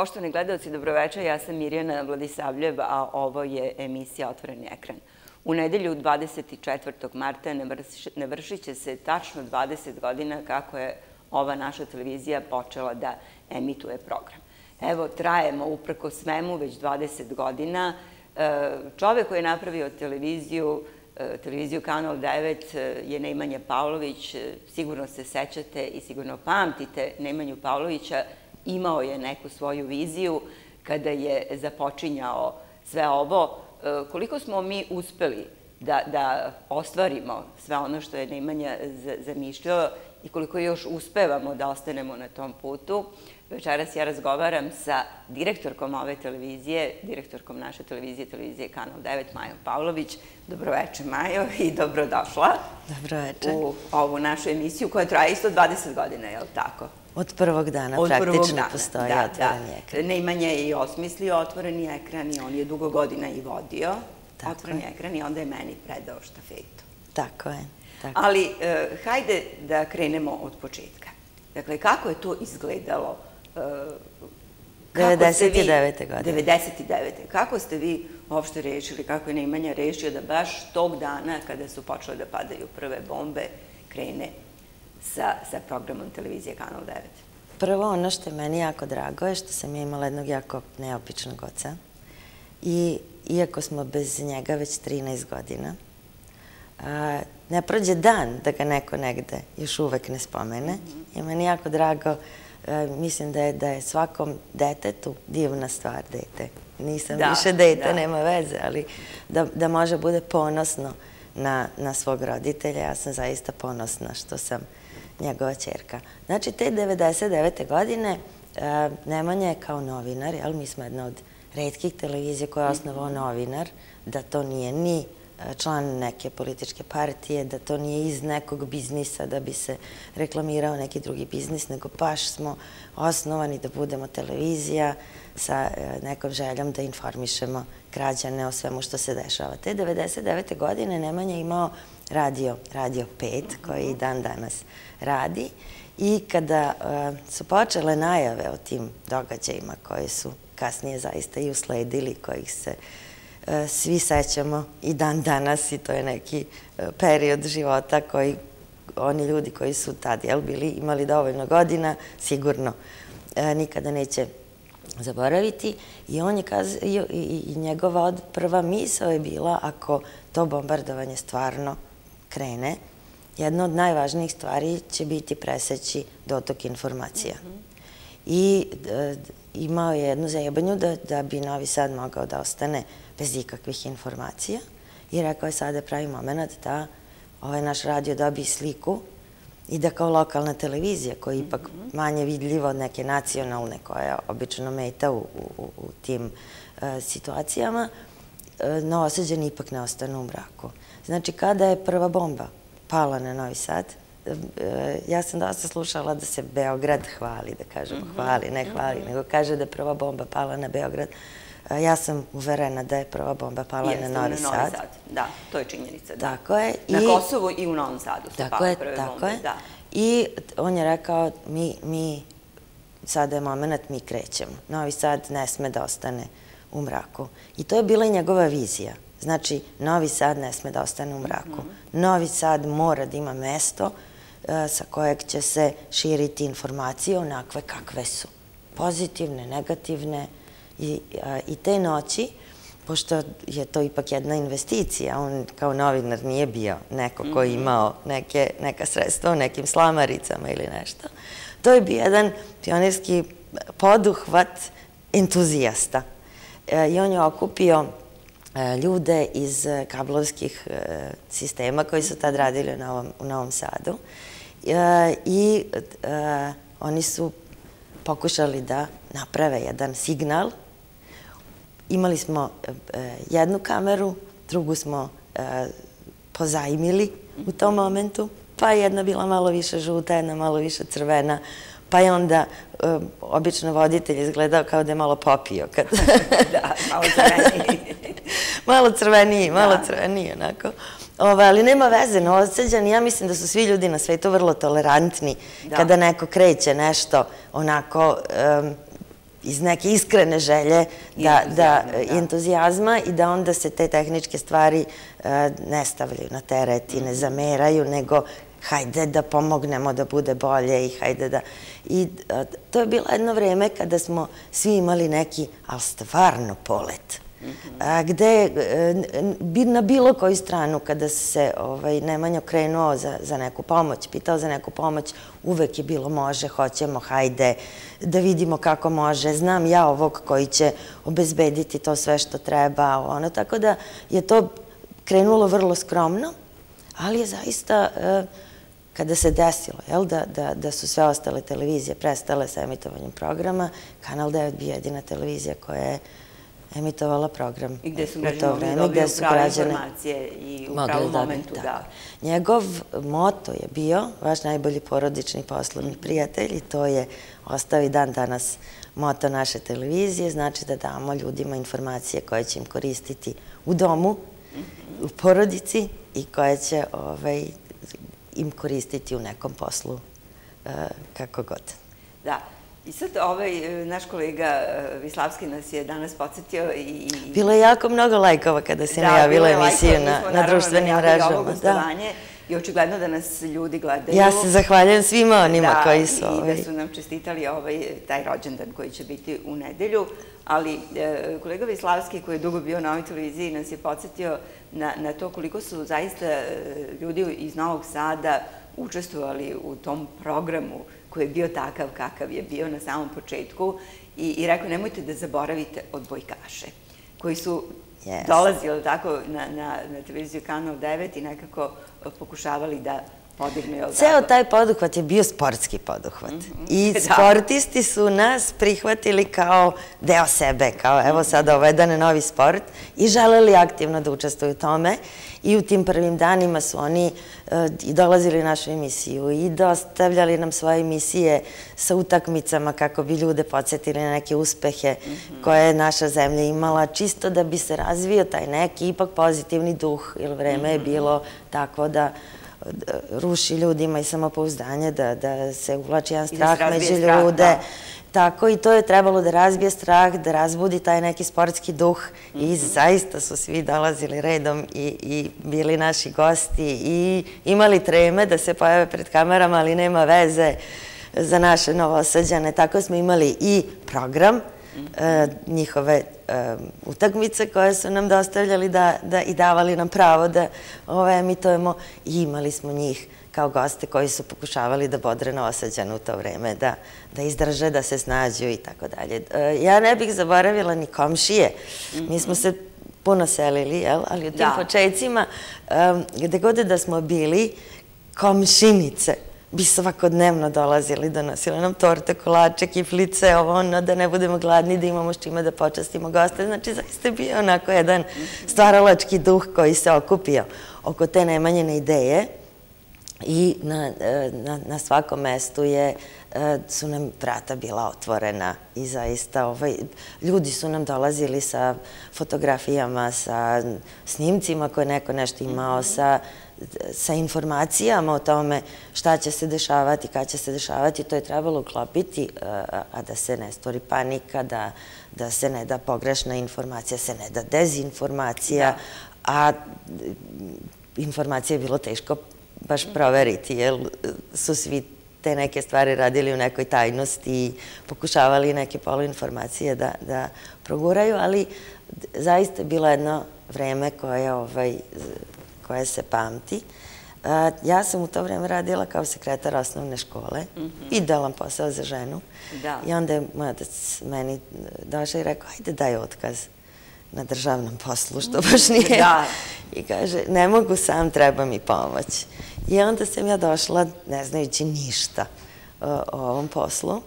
Poštovani gledalci, dobroveče, ja sam Mirjana Vladisavljev, a ovo je emisija Otvoreni ekran. U nedelju 24. marta ne vršit će se tačno 20 godina kako je ova naša televizija počela da emituje program. Evo, trajemo uprko svemu već 20 godina. E, čovek koji je napravio televiziju, e, televiziju Kanal 9 e, je Nemanja Pavlović. Sigurno se sećate i sigurno pamtite Nemanju Pavlovića imao je neku svoju viziju kada je započinjao sve ovo. E, koliko smo mi uspeli da ostvarimo sve ono što je Nemanja zamišljao i koliko još uspevamo da ostanemo na tom putu. Večeras ja razgovaram sa direktorkom ove televizije, direktorkom naše televizije, televizije Kanal 9, Majom Pavlović. Dobroveče, Majo, i dobrodošla. Dobroveče. U ovu našu emisiju koja traje isto 20 godina, je li tako? Od prvog dana praktično postoji otvoreni ekran. Neimanja je i osmislio otvoreni ekran i on je dugo godina i vodio otvoreni ekran i onda je meni predao štafetu. Tako je. Ali e, hajde da krenemo od početka. Dakle, kako je to izgledalo? 99. godine. 99. Kako ste vi uopšte rešili, kako je Neimanja rešio da baš tog dana kada su počele da padaju prve bombe krene sa programom televizije Kanal 9? Prvo, ono što je meni jako drago je što sam imala jednog jako neopičnog oca. I iako smo bez njega već 13 godina, ne prođe dan da ga neko negde još uvek ne spomene. I meni jako drago, mislim da je svakom detetu divna stvar dete. Nisam više dete, nema veze, ali da može bude ponosno na svog roditelja. Ja sam zaista ponosna što sam njegova čerka. Znači, te 99. godine e, Nemanja je kao novinar, ali mi smo jedna od redkih televizije koja je osnovao novinar, da to nije ni e, član neke političke partije, da to nije iz nekog biznisa da bi se reklamirao neki drugi biznis, nego baš smo osnovani da budemo televizija sa e, nekom željom da informišemo građane o svemu što se dešava. Te 99. godine Nemanja je imao radio, Radio 5, koji i dan danas radi. I kada e, su počele najave o tim događajima koje su kasnije zaista i usledili, kojih se e, svi sećamo i dan danas i to je neki e, period života koji oni ljudi koji su tad bili imali dovoljno godina, sigurno nikada neće zaboraviti. I on je i i njegova prva misao je bila ako to bombardovanje stvarno krene, jedna od najvažnijih stvari će biti preseći dotok informacija. I e, imao je jednu zajebanju da bi Novi Sad mogao da ostane bez ikakvih informacija i rekao je sada pravi moment da ovaj naš radio dobije sliku i da kao lokalna televizija koja je ipak manje vidljiva od neke nacionalne koja obično meta u tim e, situacijama, e, novoseđeni ipak ne ostane u mraku. Znači, kada je prva bomba pala na Novi Sad, e, ja sam dosta slušala da se Beograd hvali, da kažemo mhm. hvali, ne hvali, mhm. nego kaže da je prva bomba pala na Beograd. E, ja sam uverena da je prva bomba pala na Novi Sad. Da, to je činjenica. Tako je. Na Kosovu i u Novom Sadu su pala prve bombe. Je, tako je. I on je rekao, mi, sada je moment, mi krećemo. Novi Sad ne sme da ostane u mraku. I to je bila i njegova vizija. Znači, Novi Sad ne sme da ostane u mraku. Novi Sad mora da ima mesto e, sa kojeg će se širiti informacije onakve kakve su. Pozitivne, negativne. I e, te noći, pošto je to ipak jedna investicija, on kao novinar nije bio neko ko je mhm. imao neka sredstva u nekim slamaricama ili nešto, to je bio jedan pionirski poduhvat entuzijasta. E, I on je okupio E, ljude iz e, kablovskih e, sistema koji su tad radili u Novom Sadu. I oni su pokušali da naprave jedan signal. Imali smo jednu kameru, drugu smo pozajmili u tom momentu, pa jedna bila malo više žuta, jedna malo više crvena, pa je onda obično voditelj izgledao kao da je malo popio. Da, malo crveniji malo crveniji, malo crveniji, onako. Ali nema veze, novoseđan, ja mislim da su svi ljudi na svetu vrlo tolerantni. Kada neko kreće nešto onako iz neke iskrene želje, entuzijazma i da onda se te tehničke stvari ne stavljaju na teret i ne zameraju, nego hajde da pomognemo da bude bolje i hajde da... I to je bilo jedno vreme kada smo svi imali neki, ali stvarno polet gde e, na bilo koju stranu kada se ovaj, Nemanjo krenuo za neku pomoć, pitao za neku pomoć, uvek je bilo može, hoćemo, hajde, da vidimo kako može, znam ja ovog koji će obezbediti to sve što treba, ono, tako da je to krenulo vrlo skromno, ali je zaista, e, kada se desilo, jel, da su sve ostale televizije prestale sa emitovanjem programa, Kanal 9 bi jedina televizija koja je emitovala program I gde su građani mogli dobiju prave informacije i u pravom momentu, da. Njegov moto je bio, vaš najbolji porodični poslovni prijatelj, i to je ostavi dan danas moto naše televizije, znači da damo ljudima informacije koje će im koristiti u domu, u porodici i koje će ovaj, im koristiti u nekom poslu eh, kako god. Da. I sad ovaj naš kolega e, Vislavski nas je danas podsjetio i... Bilo je jako mnogo lajkova kada se najavila emisiju na društvenim mrežama. I očigledno da nas ljudi gledaju. Ja se zahvaljujem svima onima koji su... I da ovaj- su nam čestitali ovaj, taj rođendan koji će biti u nedelju. Ali e, kolega Vislavski koji je dugo bio na ovoj televiziji nas je podsjetio na to koliko su zaista e, ljudi iz Novog Sada učestvovali u tom programu koji je bio takav kakav je bio na samom početku i rekao nemojte da zaboravite odbojkaše koji su dolazili tako na televiziju Kanal 9 i nekako pokušavali da podignu. Ceo taj poduhvat je bio sportski poduhvat mhm. i sportisti su nas prihvatili kao deo sebe, kao evo sada ovedane novi sport i želeli aktivno da učestvuju u tome i u tim prvim danima su oni eh, i dolazili u našu emisiju i dostavljali nam svoje emisije sa utakmicama kako bi ljude podsjetili na neke uspehe mhm. koje je naša zemlja imala, čisto da bi se razvio taj neki ipak pozitivni duh, jer vreme je mhm. bilo tako da ruši ljudima i samopouzdanje, da se uvlači jedan strah među ljude. Tako i to je trebalo da razbije strah, da razbudi taj neki sportski duh i mhm. zaista su svi dolazili redom i bili naši gosti i imali treme da se pojave pred kamerama, ali nema veze za naše novosađane. Tako smo imali i program njihove e, utakmice koje su nam dostavljali i davali nam pravo da ove emitujemo i imali smo njih kao goste koji su pokušavali da bodre na u to vreme, da izdrže, da se snađu i tako dalje. E, ja ne bih zaboravila ni komšije. Mi smo se puno selili, ali u tim početcima, gde god da smo bili, komšinice bi svakodnevno dolazili, donosili nam torte, kolače, kiflice, ovo ono, da ne budemo gladni, da imamo s čime da počastimo goste. Znači, zaista je bio onako jedan stvaralački duh koji se okupio oko te nemanjene ideje i eh, na svakom mestu je eh, su nam vrata bila otvorena i zaista ovaj, ljudi su nam dolazili sa fotografijama, sa snimcima koje neko nešto imao, sa sa informacijama o tome šta će se dešavati, kada će se dešavati, to je trebalo uklopiti, a da se ne stvori panika, da se ne da pogrešna informacija, se ne da dezinformacija, a informacija je bilo teško baš proveriti, jer su svi te neke stvari radili u nekoj tajnosti i pokušavali neke poluinformacije da proguraju, ali zaista je bilo jedno vreme koje ovaj, koja se pamti. Ja sam u to vreme radila kao sekretar osnovne škole mhm. i delam posao za ženu. I onda je moj otac meni došao i rekao, ajde daj otkaz na državnom poslu, što baš nije. I kaže, ne mogu sam, treba mi pomoć. I onda sam ja došla, ne znajući ništa o ovom poslu.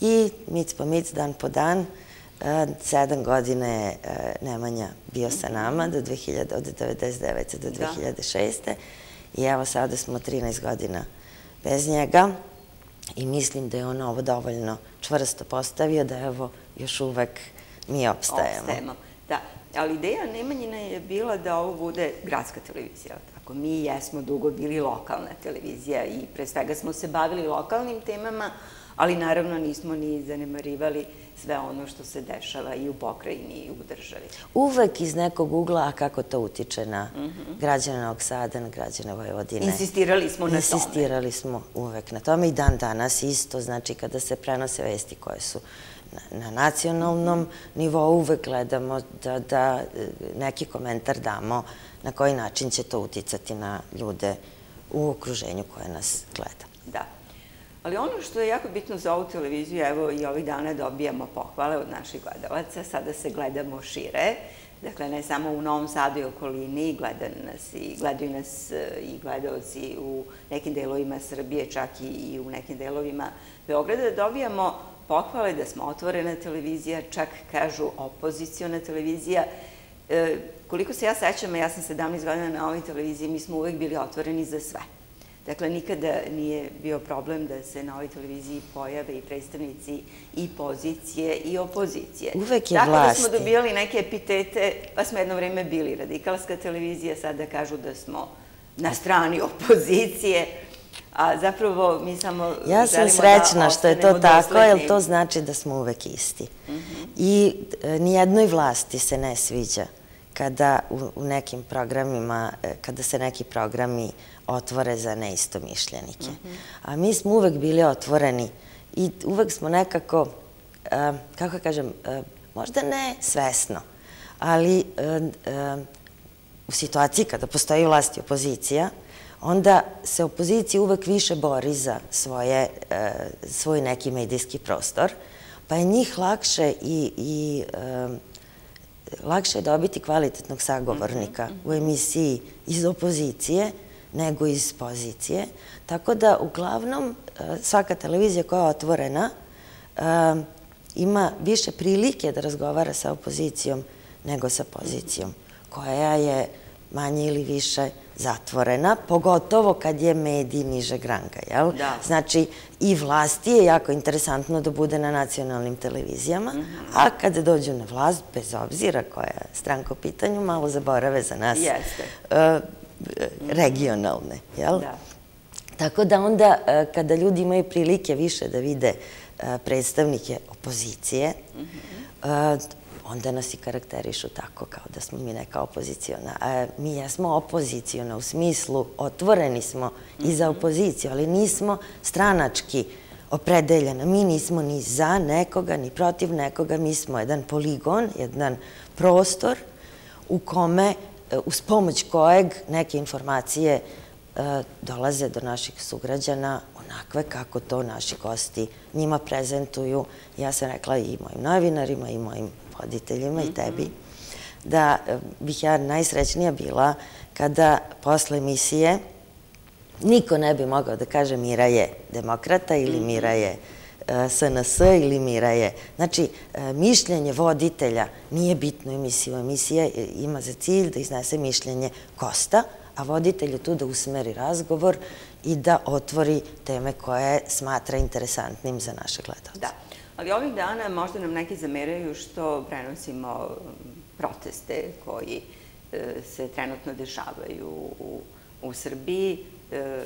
I mic po mic, dan po dan, sedam godine je Nemanja bio sa nama od 1999. do 2006. I evo sada smo 13 godina bez njega i mislim da je on ovo dovoljno čvrsto postavio da evo još uvek mi opstajemo. Opstajemo, da. Ali ideja Nemanjina je bila da ovo bude gradska televizija, tako? Ako mi jesmo dugo bili lokalna televizija i pre svega smo se bavili lokalnim temama, ali naravno nismo ni zanemarivali sve ono što se dešava i u pokrajini i u državi. Uvek iz nekog ugla, a kako to utiče na građane Novog Sada, na građane Vojvodine. Insistirali smo na tome. Insistirali smo uvek na tome i dan danas isto, znači kada se prenose vesti koje su na nacionalnom nivou, uvek gledamo da neki komentar damo na koji način će to uticati na ljude u okruženju koje nas gleda. Da. Ali ono što je jako bitno za ovu televiziju, evo i ovih dana dobijamo pohvale od naših gledalaca, sada se gledamo šire, dakle ne samo u Novom Sadu i okolini, gledaju nas i gledalci eh, u nekim delovima Srbije, čak i u nekim delovima Beograda, dobijamo pohvale da smo otvorena televizija, čak kažu opozicijona televizija. E, koliko se ja sećam, ja sam 17 godina na ovoj televiziji, mi smo uvek bili otvoreni za sve. Dakle, nikada nije bio problem da se na ovoj televiziji pojave i predstavnici i pozicije i opozicije. Uvek je vlasti. Tako da smo dobijali neke epitete, pa smo jedno vreme bili radikalska televizija, sada kažu da smo na strani opozicije, a zapravo mi samo da Ja sam srećna što je to tako, jer to znači da smo uvek isti. Mhm. I e, nijednoj vlasti se ne sviđa kada u nekim programima, e, kada se neki programi otvore za neistomišljenike. A mi smo uvek bili otvoreni i uvek smo nekako, e, kako kažem, e, možda ne svesno, ali u situaciji kada postoji vlast i opozicija, onda se opozicija uvek više bori za svoj neki medijski prostor, pa je njih lakše i lakše je dobiti kvalitetnog sagovornika mhm, mhm. u emisiji iz opozicije nego iz pozicije. Tako da, uglavnom, e, svaka televizija koja je otvorena e, ima više prilike da razgovara sa opozicijom nego sa pozicijom, koja je manje ili više zatvorena, pogotovo kad je medij niže granga. Znači, i vlasti je jako interesantno da bude na nacionalnim televizijama, a kada dođu na vlast, bez obzira koja je stranka u pitanju, malo zaborave za nas e, regionalne. Tako da onda, e, kada ljudi imaju prilike više da vide e, predstavnike opozicije, onda nas i karakterišu tako kao da smo mi neka opozicijona. Mi jesmo opozicijona u smislu, otvoreni smo i za opoziciju, ali nismo stranački opredeljena. Mi nismo ni za nekoga, ni protiv nekoga. Mi smo jedan poligon, jedan prostor u kome, uz pomoć kojeg neke informacije e, dolaze do naših sugrađana onakve kako to naši gosti njima prezentuju. Ja sam rekla i mojim novinarima i mojim voditeljima i tebi, da eh, bih ja najsrećnija bila kada posle emisije niko ne bi mogao da kaže Mira je demokrata ili Mira je SNS ili Mira je... Znači, e, mišljenje voditelja nije bitno emisiju. Emisija e, ima za cilj da iznese mišljenje Kosta, a voditelj je tu da usmeri razgovor i da otvori teme koje smatra interesantnim za naše gledalce. Da. Ali ovih dana možda nam neki zameraju što prenosimo mm, proteste koji e, se trenutno dešavaju u Srbiji. E,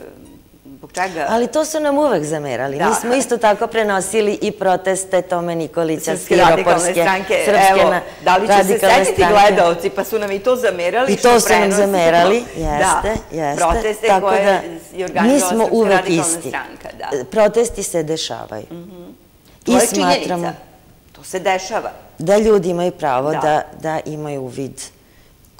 Ali to su nam uvek zamerali. Mi smo isto tako prenosili i proteste Tome Nikolića, Skiroporske, Srpske radikalne stranke. Da li će se sediti gledalci, pa su nam i to zamerali. I to su nam zamerali, jeste, jeste. Proteste koje je organizovala Srpska radikalna stranka. Protesti se dešavaju. Mhm. To je činjenica. To se dešava. Da ljudi imaju pravo da imaju vid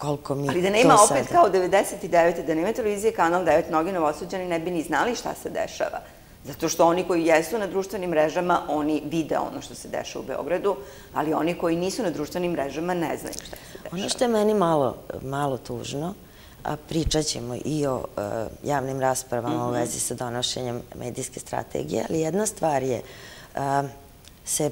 koliko mi to sada... Ali da nema opet kao 99. da nema televizije kanal 9, mnogi novosuđani ne bi ni znali šta se dešava. Zato što oni koji jesu na društvenim mrežama, oni vide ono što se dešava u Beogradu, ali oni koji nisu na društvenim mrežama ne znaju šta se dešava. Ono što je meni malo tužno, a pričat ćemo i o e, javnim raspravama u mhm. vezi sa donošenjem medijske strategije, ali jedna stvar je se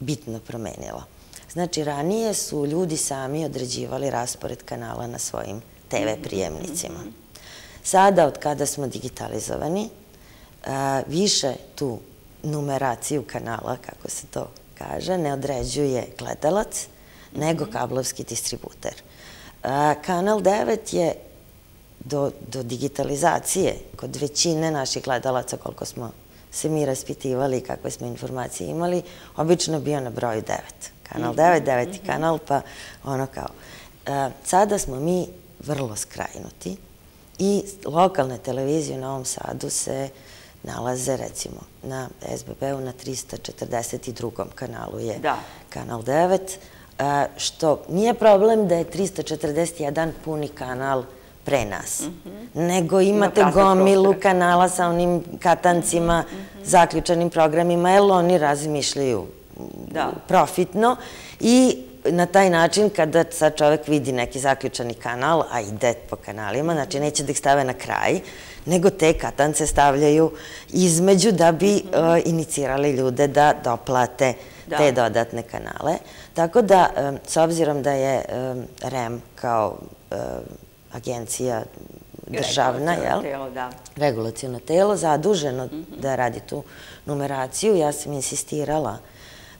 bitno promenila. Znači, ranije su ljudi sami određivali raspored kanala na svojim TV prijemnicima. Sada, od kada smo digitalizovani, više tu numeraciju kanala, kako se to kaže, ne određuje gledalac, nego kablovski distributer. Kanal 9 je do, do digitalizacije kod većine naših gledalaca, koliko smo se mi raspitivali i kakve smo informacije imali, obično bio na broju 9. Kanal 9, mhm. deveti mhm. kanal, pa ono kao. E, sada smo mi vrlo skrajnuti i lokalne televizije u Novom Sadu se nalaze recimo na SBB-u na 342. kanalu je kanal 9, e, što nije problem da je 341 puni kanal pre nas, mhm. nego imate gomilu kanala sa onim katancima, zaključanim programima, jer oni razmišljaju profitno i na taj način kada sad čovek vidi neki zaključani kanal, a ide po kanalima, znači neće da ih stave na kraj, nego te katance stavljaju između da bi mhm. e, inicirali ljude da doplate te dodatne kanale. Tako da, e, s obzirom da je e, REM kao agencija državna, regulacijno telo, zaduženo mhm. da radi tu numeraciju, ja sam insistirala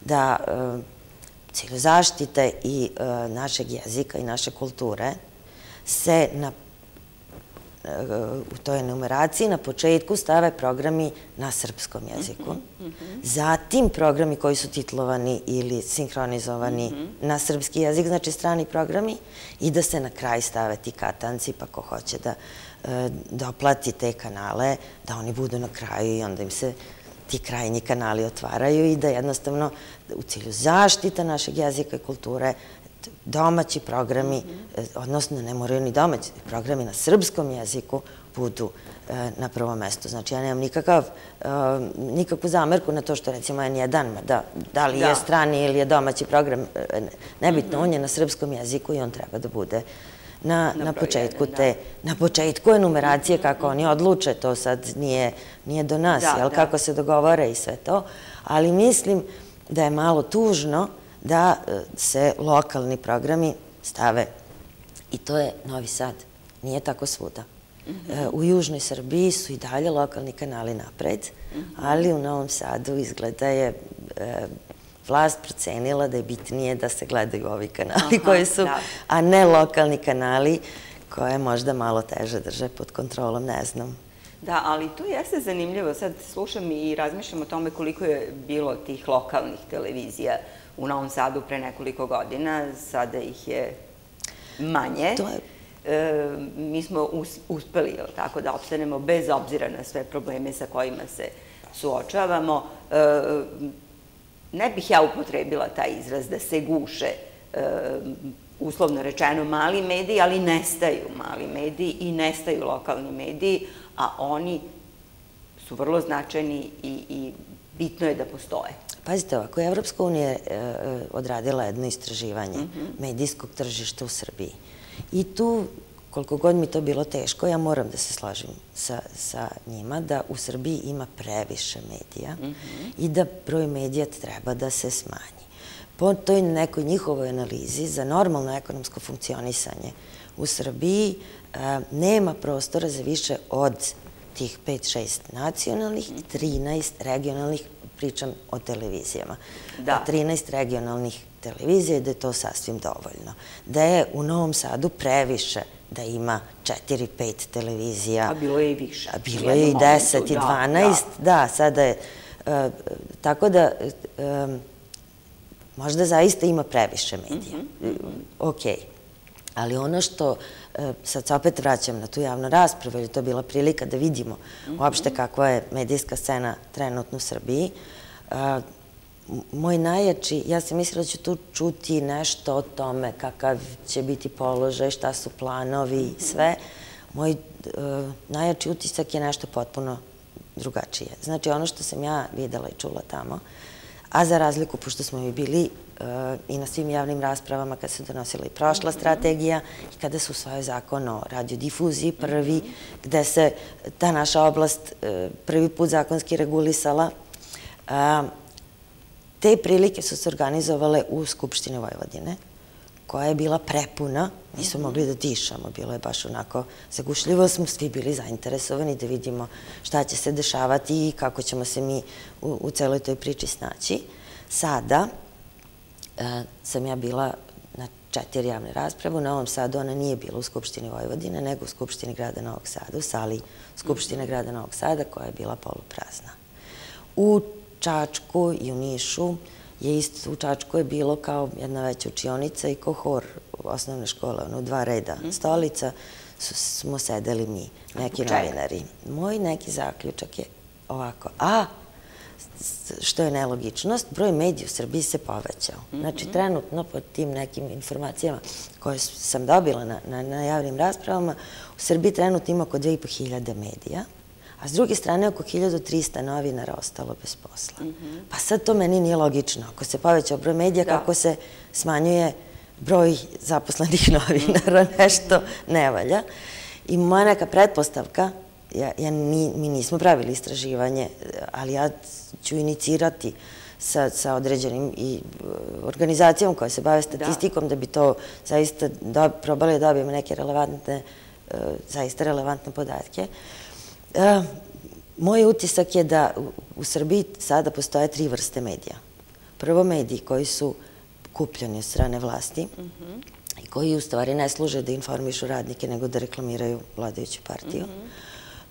da cilju zaštite i e, našeg jezika i naše kulture se na e, u toj numeraciji na početku stave programi na srpskom jeziku. Mhm, mhm. Zatim programi koji su titlovani ili sinkronizovani mhm. na srpski jezik, znači strani programi, i da se na kraj stave ti katanci, pa ko hoće da e, doplati te kanale, da oni budu na kraju i onda im se ti krajnji kanali otvaraju i da jednostavno u cilju zaštita našeg jezika i kulture domaći programi, mhm. odnosno ne moraju ni domaći programi na srpskom jeziku budu e, na prvom mestu. Znači, ja nemam nikakav, e, nikakvu zamerku na to što recimo N1, da li je strani ili je domaći program, e, nebitno, mhm. on je na srpskom jeziku i on treba da bude na početku te, na početku enumeracije kako oni odluče, to sad nije do nas, jel, kako se dogovore i sve to, ali mislim da je malo tužno da e, se lokalni programi stave i to je Novi Sad, nije tako svuda. Mhm. E, u Južnoj Srbiji su i dalje lokalni kanali napred, mhm. ali u Novom Sadu izgleda je e, vlast procenila da je bitnije da se gledaju ovi kanali koji su, a ne lokalni kanali koje možda malo teže drže pod kontrolom, ne znam. Da, ali to jeste zanimljivo. Sad slušam i razmišljam o tome koliko je bilo tih lokalnih televizija u Novom Sadu pre nekoliko godina. Sada ih je manje. E, mi smo uspeli tako da opstanemo bez obzira na sve probleme sa kojima se suočavamo. E, ne bih ja upotrebila taj izraz da se guše e, uslovno rečeno mali mediji, ali nestaju mali mediji i nestaju lokalni mediji, a oni su vrlo značajni i bitno je da postoje. Pazite ovako, Evropska unija je e, odradila jedno istraživanje mhm. medijskog tržišta u Srbiji. I tu koliko god mi to bilo teško, ja moram da se slažim sa njima, da u Srbiji ima previše medija i da broj medija treba da se smanji. Po toj nekoj njihovoj analizi za normalno ekonomsko funkcionisanje u Srbiji e, nema prostora za više od tih 5-6 nacionalnih i 13 regionalnih, pričam o televizijama. 13 regionalnih televizija i da je to sasvim dovoljno. Da je u Novom Sadu previše da ima 4-5 televizija. A bilo je i više. A bilo je i 10 i 12. Da, sada je... E, tako da, e, možda zaista ima previše medija. Mhm, mhm. Okej. Ali ono što, e, sad se opet vraćam na tu javnu raspravu, jer je to bila prilika da vidimo mhm. uopšte kakva je medijska scena trenutno u Srbiji, moj najjači, ja sam mislila da ću tu čuti nešto o tome kakav će biti položaj, šta su planovi i sve. Moj e, najjači utisak je nešto potpuno drugačije. Znači, ono što sam ja videla i čula tamo, a za razliku, pošto smo mi bili e, i na svim javnim raspravama kada se donosila i prošla strategija i kada su svoje zakon o radiodifuziji prvi, gde se ta naša oblast e, prvi put zakonski regulisala, Te prilike su se organizovale u Skupštini Vojvodine, koja je bila prepuna, nisu mhm. mogli da dišamo, bilo je baš onako zagušljivo, smo svi bili zainteresovani da vidimo šta će se dešavati i kako ćemo se mi u celoj toj priči snaći. Sada e, sam ja bila na četiri javne rasprave. U Novom Sadu ona nije bila u Skupštini Vojvodine, nego u Skupštini grada Novog Sada, u sali Skupštine grada Novog Sada, koja je bila poluprazna. U Čačku i u Nišu je isto, u Čačku je bilo kao jedna veća učionica i kohor osnovne škole, ono, dva reda mhm. stolica, smo sedeli mi, neki novinari. Moj neki zaključak je ovako, a, što je nelogičnost, broj medija u Srbiji se povećao. Znači, mhm. trenutno, pod tim nekim informacijama koje sam dobila na javnim raspravama, u Srbiji trenutno ima oko 2500 medija, a s druge strane oko 1300 novinara ostalo bez posla. Mhm. Pa sad to meni nije logično. Ako se povećao broj medija, kako se smanjuje broj zaposlenih novinara, nešto ne valja. I moja neka pretpostavka, mi nismo pravili istraživanje, ali ja ću inicirati sa određenim i e, organizacijom koja se bave statistikom da bi to zaista probali da dobijemo neke relevantne, e, zaista relevantne podatke. E, moj utisak je da u Srbiji sada postoje tri vrste medija. Prvo mediji koji su kupljeni od strane vlasti i koji u stvari ne služe da informišu radnike nego da reklamiraju vladajuću partiju.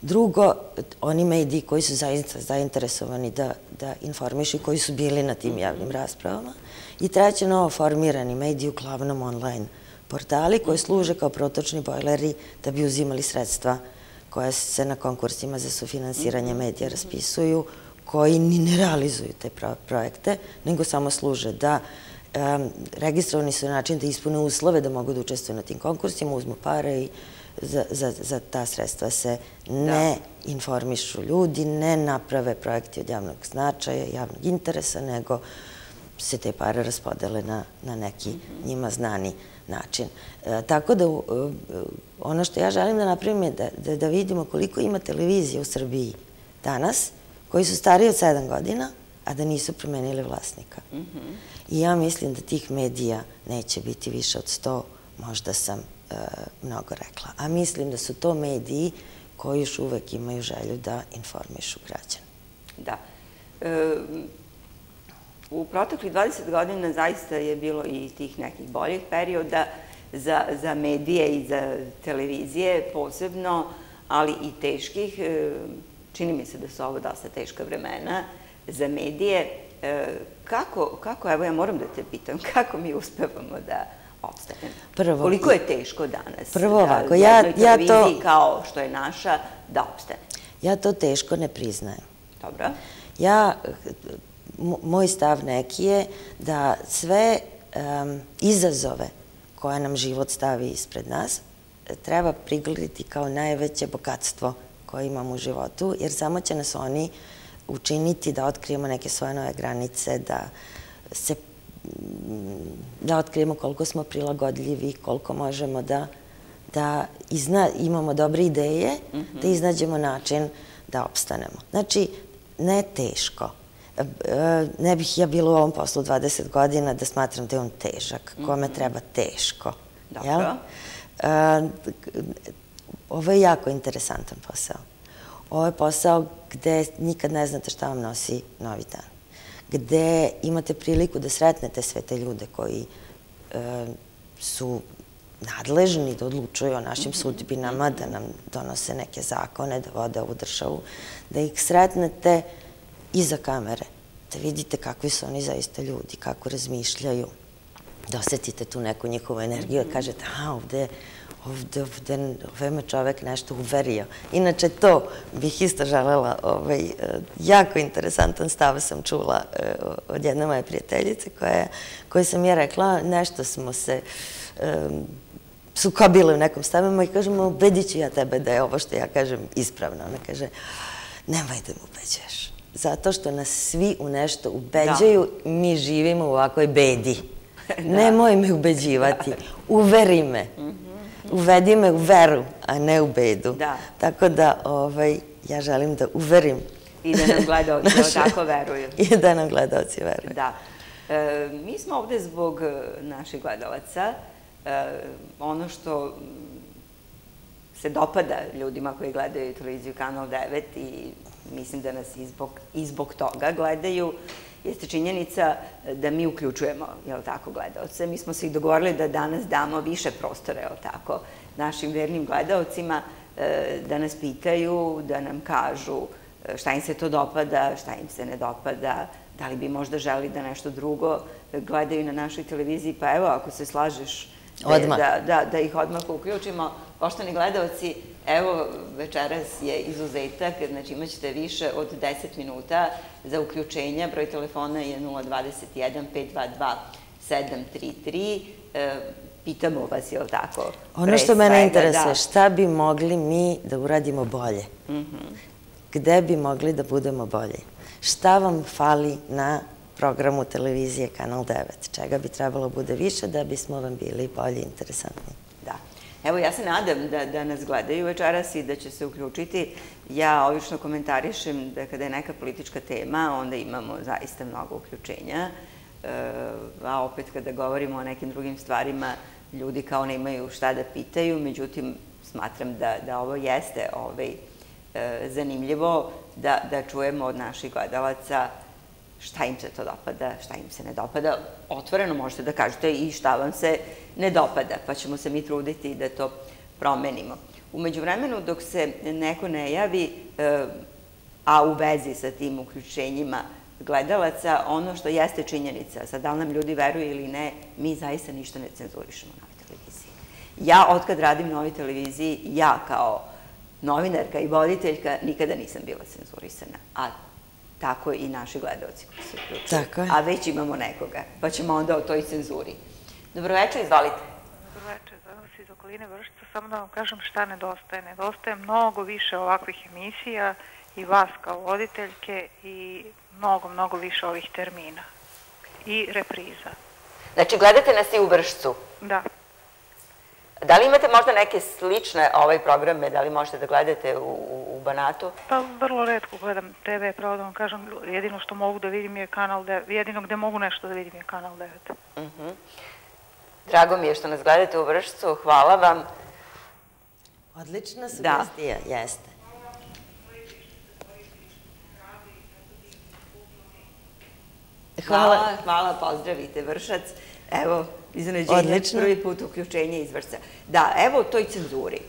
Drugo, oni mediji koji su zainteresovani da informišu i koji su bili na tim javnim raspravama. I treće, novo formirani mediji, uglavnom online portali koji služe kao protočni bojleri da bi uzimali sredstva koje se na konkursima za sufinansiranje medija raspisuju, koji ni ne realizuju te projekte, nego samo služe da registrovani su na način da ispune uslove da mogu da učestvuju na tim konkursima, uzmu pare i za ta sredstva se ne informišu ljudi, ne naprave projekti od javnog značaja, javnog interesa, nego se te pare raspodele na neki njima znani način. E, tako da e, ono što ja želim da napravim je da vidimo koliko ima televizije u Srbiji danas, koji su stariji od sedam godina, a da nisu promenili vlasnika. Mhm. I ja mislim da tih medija neće biti više od sto, možda sam e, mnogo rekla. A mislim da su to mediji koji još uvek imaju želju da informišu građane. Da. E, u proteklih 20 godina zaista je bilo i tih nekih boljih perioda za medije i za televizije posebno, ali i teških. E, čini mi se da su ovo dosta teška vremena za medije. E, kako, evo ja moram da te pitam, kako mi uspevamo da obstanemo? Prvo. Koliko je teško danas? Prvo ovako, ja to... televiziji kao što je naša, da obstane? Ja to teško ne priznajem. Dobro. Ja, moj stav neki je da sve izazove koje nam život stavi ispred nas treba priglediti kao najveće bogatstvo koje imamo u životu, jer samo će nas oni učiniti da otkrijemo neke svoje nove granice, da se da otkrijemo koliko smo prilagodljivi, koliko možemo da da imamo dobre ideje, da iznađemo način da opstanemo. Znači, ne teško. Ne bih ja bila u ovom poslu 20 godina da smatram da je on težak. Kome mhm. treba teško. Dobro. Ovo je jako interesantan posao. Ovo je posao gde nikad ne znate šta vam nosi novi dan. Gde imate priliku da sretnete sve te ljude koji e, su nadležni da odlučuju o našim sudbinama, da nam donose neke zakone, da vode ovu državu, da ih sretnete iza kamere, da vidite kakvi su oni zaista ljudi, kako razmišljaju, da osetite tu neku njihovu energiju, da kažete, a ovde je ovde, ovde me čovek nešto uverio. Inače, to bih isto želela, ovaj, e, jako interesantan stav sam čula e, od jedne moje prijateljice koja, koja sam je rekla, nešto smo se e, sukobile u nekom stavima i kažemo, ubedit ću ja tebe da je ovo što ja kažem ispravno. Ona kaže, nemoj da mu ubeđuješ. Zato što nas svi u nešto ubeđaju, mi živimo u ovakvoj bedi. Nemoj me ubeđivati, uveri me. Mhm uvedi me u veru, a ne u bedu. Da. Tako da ovaj, ja želim da uverim. I da nam gledalci tako veruju. I da nam gledalci veruju. Da. E, mi smo ovde zbog e, naših gledalaca. E, ono što se dopada ljudima koji gledaju televiziju Kanal 9 i mislim da nas i zbog toga gledaju, jeste činjenica da mi uključujemo, jel tako, gledalce. Mi smo se i dogovorili da danas damo više prostora, jel tako, našim vernim gledalcima, e, da nas pitaju, da nam kažu e, šta im se to dopada, šta im se ne dopada, da li bi možda želi da nešto drugo gledaju na našoj televiziji. Pa evo, ako se slažeš da ih odmah uključimo. Poštani gledalci, evo večeras je izuzetak, znači imat ćete više od 10 minuta za uključenje. Broj telefona je 021 522 733. Pitamo vas, je li tako? Ono što mene interesuje, šta bi mogli mi da uradimo bolje? Mhm. Gde bi mogli da budemo bolji? Šta vam fali na programu televizije Kanal 9? Čega bi trebalo bude više da bismo vam bili bolji i interesantni? Evo, ja se nadam da nas gledaju večeras i da će se uključiti. Ja ovično komentarišem da kada je neka politička tema, onda imamo zaista mnogo uključenja. E, a opet kada govorimo o nekim drugim stvarima, ljudi kao ne imaju šta da pitaju. Međutim, smatram da ovo jeste ovaj, e, zanimljivo da čujemo od naših gledalaca šta im se to dopada, šta im se ne dopada. Otvoreno možete da kažete i šta vam se ne dopada, pa ćemo se mi truditi da to promenimo. Umeđu vremenu, dok se neko ne javi, e, a u vezi sa tim uključenjima gledalaca, ono što jeste činjenica, sad da li nam ljudi veruju ili ne, mi zaista ništa ne cenzurišemo na ovoj televiziji. Ja, otkad radim na ovoj televiziji, ja kao novinarka i voditeljka nikada nisam bila cenzurisana. A tako i naši gledalci koji se uključuju. Tako je. A već imamo nekoga, pa ćemo onda o toj cenzuri. Dobroveče, izvalite. Dobroveče, zovem se iz okoline Vršca. Samo da vam kažem šta nedostaje. Nedostaje mnogo više ovakvih emisija i vas kao voditeljke i mnogo, mnogo više ovih termina i repriza. Znači, gledate nas i u Vršcu? Da. Da li imate možda neke slične ovaj programe, da li možete da gledate u Banatu? Pa vrlo redko gledam TV, pravo da vam kažem, jedino što mogu da vidim je kanal 9, jedino gde mogu nešto da vidim je kanal 9. Mhm. Drago mi je što nas gledate u Vršcu, hvala vam. Odlična sugestija, jeste. Hvala, hvala, pozdravite Vršac. Evo, iznenađenje, prvi put uključenje iz Vršca. Da, evo toj cenzuri.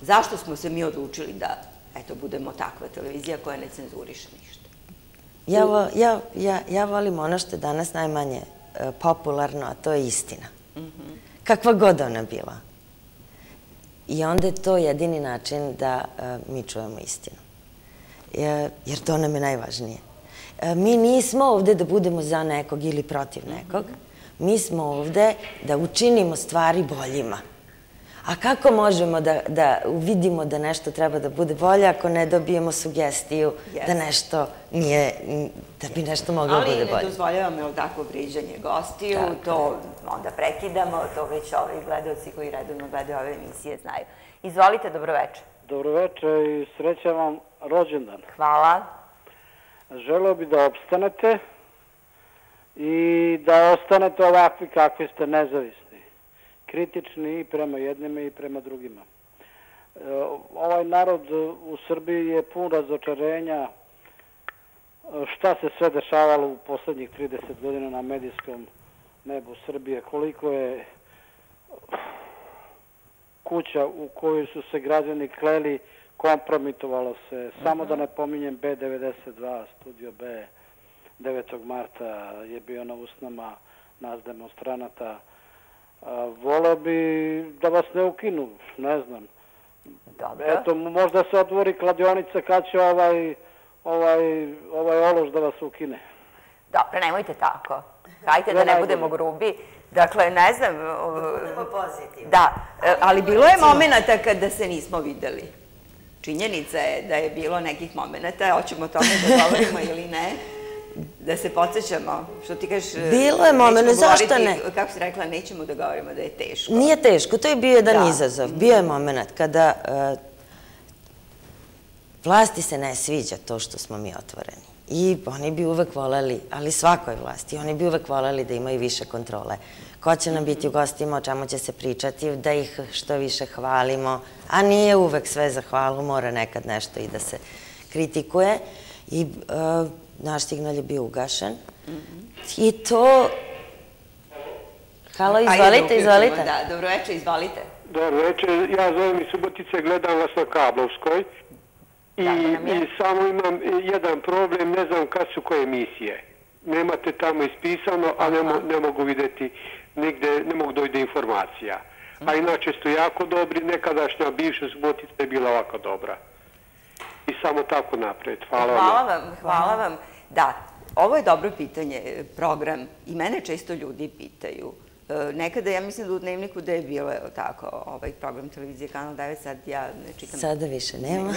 Zašto smo se mi odlučili da, eto, budemo takva televizija koja ne cenzuriše ništa? Ja volim ono što je danas najmanje e, popularno, a to je istina. Mhm. Kakva god ona bila. I onda je to jedini način da e, mi čujemo istinu. Jer to nam je najvažnije. E, mi nismo ovde da budemo za nekog ili protiv nekog. Mi smo ovde da učinimo stvari boljima. A kako možemo da vidimo da nešto treba da bude bolje ako ne dobijemo sugestiju da nešto nije, da bi nešto moglo da bude bolje? Ali ne dozvoljavamo li tako vriđanje gostiju, to onda prekidamo, to već ovi gledalci koji redovno gledaju ove emisije znaju. Izvolite, dobroveče. Dobroveče i srećan vam rođendan. Hvala. Želeo bi da obstanete i da ostanete ovakvi kakvi ste nezavisni, kritični i prema jednima i prema drugima. E, ovaj narod u Srbiji je pun razočarenja šta se sve dešavalo u poslednjih 30 godina na medijskom nebu Srbije, koliko je kuća u kojoj su se građani kleli, kompromitovalo se, samo da ne pominjem B92, Studio B, 9. marta je bio na usnama nas demonstranata. Voleo bi da vas ne ukinu, ne znam. Dobro. Eto, možda se otvori kladionica kad će ovaj, ovaj, ovaj ološ da vas ukine. Dobro, nemojte tako. Hajte da ne budemo grubi. Dakle, ne znam... Budemo pozitivni. Da, ali bilo je momenta kada se nismo videli. Činjenica je da je bilo nekih momenta, hoćemo o tome da govorimo ili ne da se podsjećamo, što ti kažeš... Bilo je moment, zašto ne? Kako si rekla, nećemo da govorimo da je teško. Nije teško, to je bio jedan izazov. Bio je moment kada e, vlasti se ne sviđa to što smo mi otvoreni. I oni bi uvek voleli, ali svakoj vlasti, oni bi uvek voleli da imaju više kontrole. Ko će nam biti u gostima, o čemu će se pričati, da ih što više hvalimo, a nije uvek sve za hvalu, mora nekad nešto i da se kritikuje. i naš signal je bio ugašen. I to... Halo, izvalite, izvalite. Da, dobro večer, izvalite. Dobro večer, ja zovem iz Subotice, gledam vas na Kablovskoj. I, I samo imam jedan problem, ne znam kad su koje emisije. Nemate tamo ispisano, a ne, mo, ne mogu vidjeti nigde, ne mogu dojde informacija. A inače ste jako dobri, nekadašnja bivša Subotica je bila ovako dobra. I samo tako napred. Hvala, hvala vam. Hvala vam. Da, ovo je dobro pitanje, program. I mene često ljudi pitaju. E, nekada, ja mislim da u dnevniku da je bilo tako, ovaj program televizije Kanal 9, sad ja ne čitam... Sada više nema.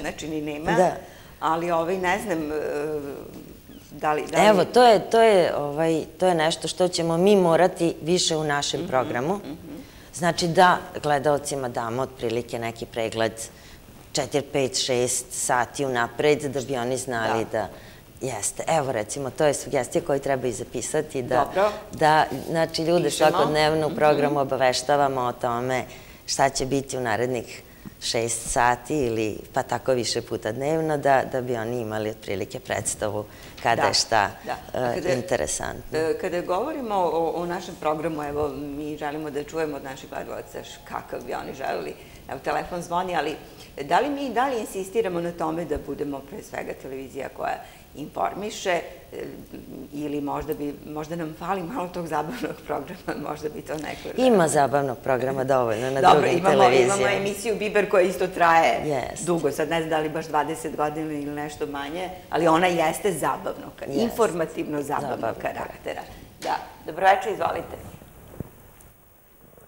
Znači, ni nema. Da. Ali ovaj, ne znam, e, da li... Da li... Evo, to je, to, je, ovaj, to je nešto što ćemo mi morati više u našem mhm, programu. Mhm. Znači da gledalcima damo otprilike neki pregled 4, 5, 6 sati unapred da bi oni znali da Jeste. Evo, recimo, to je sugestija koju treba i zapisati. Da, znači, ljude svakodnevno u programu mhm. obaveštavamo o tome šta će biti u narednih šest sati ili pa tako više puta dnevno, da bi oni imali otprilike predstavu kada je šta e, interesantno. E, kada govorimo o našem programu, evo, mi želimo da čujemo od naših gledalaca kakav bi oni želeli. Evo, telefon zvoni, ali da li mi dalje insistiramo na tome da budemo pre svega televizija koja informiše e, ili možda, bi, možda nam fali malo tog zabavnog programa, možda bi to neko... Ima zabavnog programa dovoljno na Dobro, drugim imamo, televizijama. Imamo emisiju Biber koja isto traje yes. dugo, sad ne znam da li baš 20 godina ili nešto manje, ali ona jeste zabavnog, yes. informativno zabavnog Zabavno. karaktera. Da, dobroveče, izvolite.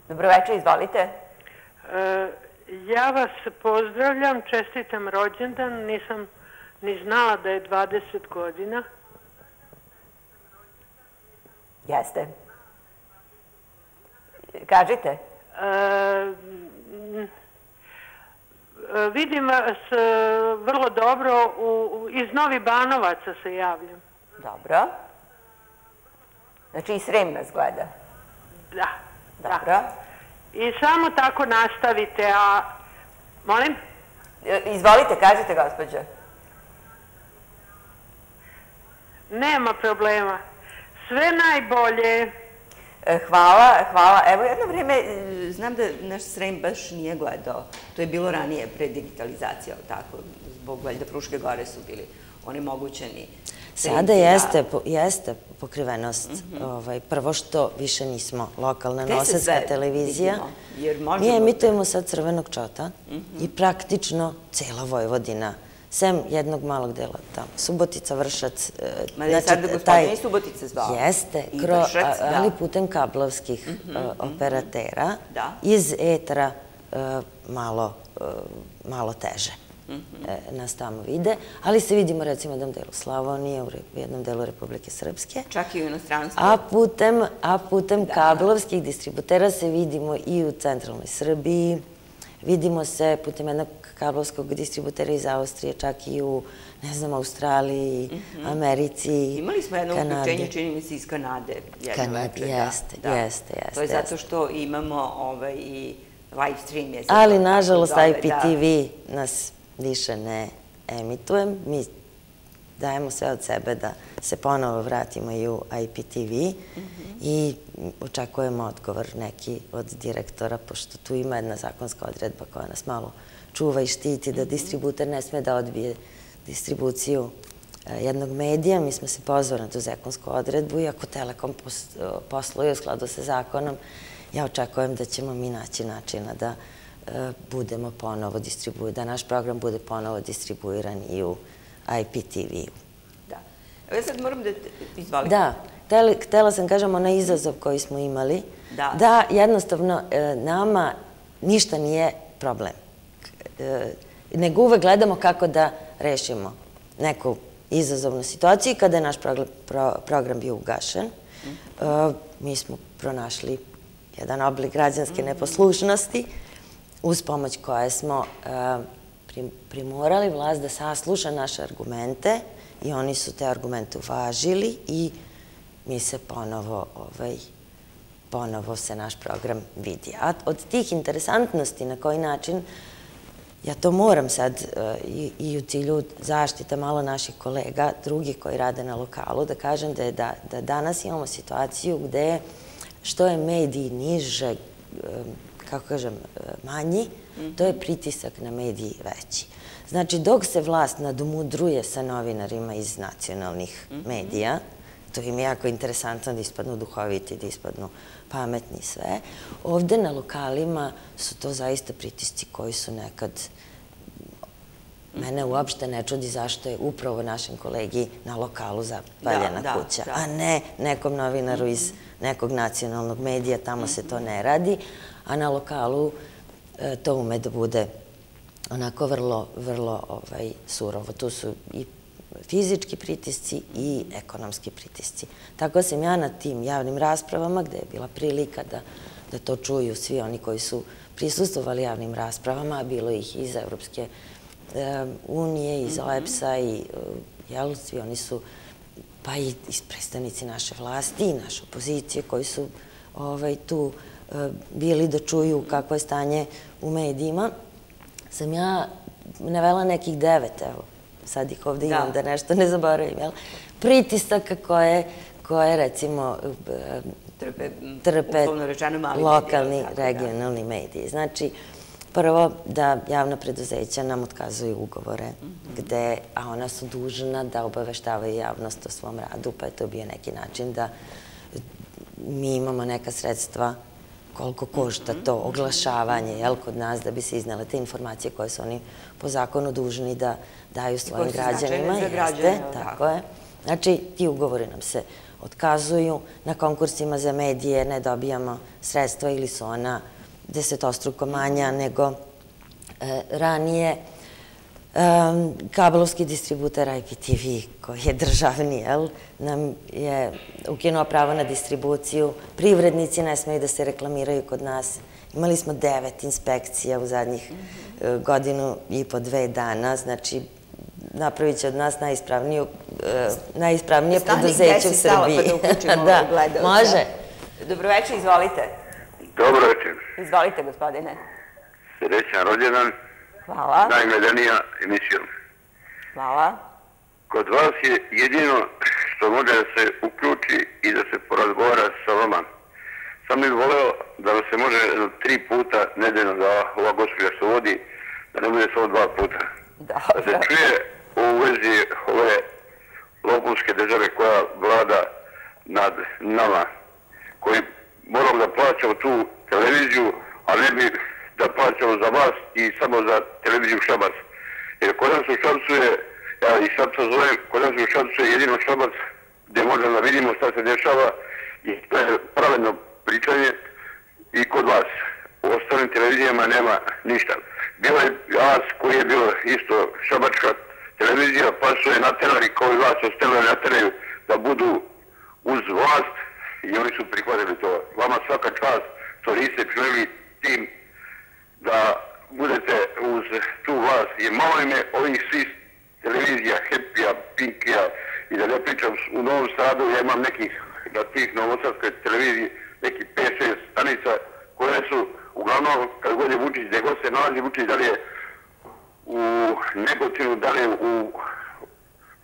Dobroveče, izvolite. E, ja vas pozdravljam, čestitam rođendan, nisam ni znala da je 20 godina. Jeste. Kažite. E, vidim vas e, vrlo dobro, u, iz Novi Banovaca se javljam. Dobro. Znači i Srem nas gleda. Da. Dobro. Da. I samo tako nastavite, a... Molim? E, izvolite, kažite, gospođo. Nema problema. Sve najbolje. E, hvala, hvala. Evo jedno vrijeme, e, znam da naš Srem baš nije gledao. To je bilo ranije pre digitalizacije, ali tako, zbog valjda Pruške gore su bili oni mogućeni. Sada jeste, jeste pokrivenost. Mhm. ovaj, prvo što više nismo lokalna noseska televizija. Mi emitujemo sad Crvenog čota i mhm. praktično cela Vojvodina sem jednog malog dela tamo. Subotica, Vršac. E, Ma je znači, sad da gospodin i Subotice zvao. Jeste, ali putem kablovskih mhm, e, operatera iz etera e, malo teže mhm. nas tamo vide, ali se vidimo recimo u jednom delu Slavonije, u jednom delu Republike Srpske. Čak i u inostranstvu. A putem kablovskih distributera se vidimo i u centralnoj Srbiji, vidimo se putem jednog kablovskog distributera iz Austrije, čak i u, ne znam, Australiji, mhm. Americi, Imali smo jedno uključenje, čini mi se, iz Kanade. Kanade, jeste, jeste, jeste. To je zato što imamo ovaj, i live stream. Ali, nažalost, IPTV nas više ne emituje. Mi dajemo sve od sebe da se ponovo vratimo i u IPTV mhm. i očekujemo odgovor neki od direktora, pošto tu ima jedna zakonska odredba koja nas malo čuva i štiti, da distributer ne sme da odbije distribuciju e, jednog medija. Mi smo se pozvali na tu zakonsku odredbu i ako Telekom posluje u skladu sa zakonom, ja očekujem da ćemo mi naći načina da e, budemo ponovo distribuirani, da naš program bude ponovo distribuiran i u IPTV-u. Da. Evo sad moram da izvalim. Da. Htela sam kažemo na izazov koji smo imali, da jednostavno e, nama ništa nije problem. E, nego uvek gledamo kako da rešimo neku izazovnu situaciju. Kada je naš program bio ugašen, e, mi smo pronašli jedan oblik građanske neposlušnosti uz pomoć koje smo e, primorali vlast da sasluša naše argumente i oni su te argumente uvažili i mi se ponovo, ovaj, ponovo se naš program vidi. A od tih interesantnosti na koji način ja to moram sad e, i, i u cilju zaštita malo naših kolega, drugih koji rade na lokalu, da kažem da danas imamo situaciju gde što je mediji niže, e, kako kažem, manji, to je pritisak na mediji veći. Znači, dok se vlast nadomudruje sa novinarima iz nacionalnih medija, to im je jako interesantno da ispadnu duhoviti, da ispadnu pametni sve, ovde na lokalima su to zaista pritisci koji su nekad Mene uopšte ne čudi zašto je upravo našem kolegi na lokalu zapaljena kuća, a ne nekom novinaru iz nekog nacionalnog medija, tamo se to ne radi, a na lokalu e, to ume da bude onako vrlo, vrlo ovaj, surovo. Tu su i fizički pritisci i ekonomski pritisci. Tako sam ja na tim javnim raspravama, gde je bila prilika da to čuju svi oni koji su prisustovali javnim raspravama, a bilo ih iz Evropske unije, iz OEPS-a i jel, svi oni su pa i predstavnici naše vlasti i naše opozicije koji su ovaj, tu bili da čuju kako je stanje u medijima, sam ja navela nekih devet, evo, sad ih ovdje imam da nešto ne zaboravim, jel? Pritisaka koje, koje recimo, trpe lokalni, regionalni mediji. Znači, prvo da javna preduzeća nam otkazuju ugovore, gde, a ona su dužna da obaveštavaju javnost o svom radu, pa je to bio neki način da mi imamo neka sredstva koliko košta to oglašavanje jel, kod nas da bi se iznale te informacije koje su oni po zakonu dužni da daju svojim građanima. Jeste, tako je. Znači, ti ugovori nam se otkazuju. Na konkursima za medije ne dobijamo sredstva ili su ona desetostruko manja nego e, ranije. Kablovski distributer IPTV, koji je državni, nam je ukinuo pravo na distribuciju. Privrednici ne smeju da se reklamiraju kod nas. Imali smo devet inspekcija u zadnjih e, godinu i po dve dana. Znači, napravit će od nas najispravnije preduzeće u Srbiji. Stani, gdje si stala pa da uključimo gledalca? Može. Dobroveče, izvolite. Dobroveče. Izvolite, gospodine. Srećan rođendan. Hvala. Najmedenija emisija. Hvala. Kod vas je jedino što može da se uključi i da se porazgovara sa vama. Sam bih voleo da se može tri puta nedeljno da ova gospođa što vodi, da ne bude samo dva puta. Da, da se čuje u vezi ove lopunske države koja vlada nad nama, koji moram da plaćamo tu televiziju, a ne bi da plaćamo za vas i samo za televiziju Šabac. Jer kod nas u Šabcu je, ja i Šabca zovem, kod nas u Šabcu je jedino Šabac gdje možemo da vidimo šta se dešava i to je pravedno pričanje i kod vas. U ostalim televizijama nema ništa. Bilo je vas koji je bilo isto šabačka televizija, pa su je naterali kao i vas ostale nateraju da budu uz vlast i oni su prihvatili to. Vama svaka čast što niste želi tim da budete uz tu vlast. I malo ime ovih svih televizija, Happy-a, Pink-a i da ne pričam u Novom Sadu, ja imam nekih na tih novosadskoj televiziji, neki 5-6 stanica koje su uglavnom kad god je Vučić, gdje god se nalazi Vučić, da li je u Negotinu, da li je u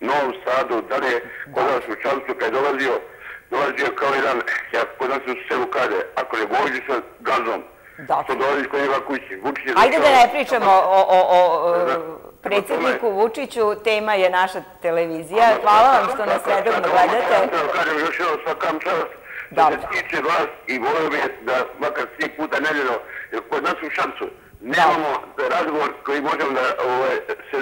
Novom Sadu, da li je kod nas u Čancu, kad je dolazio, dolazio kao jedan, ja kod nas u selu kade, ako ne vođi sa gazom, što dolazi kod njega kući. Ajde da ne pričamo o predsjedniku Vučiću, tema je naša televizija. Hvala vam što nas redovno gledate. Ja kažem još jedno svakam čast, da se tiče vas i volio bi da makar svih puta neljeno, jer kod nas u Šamcu nemamo razgovor koji možemo da ovaj, se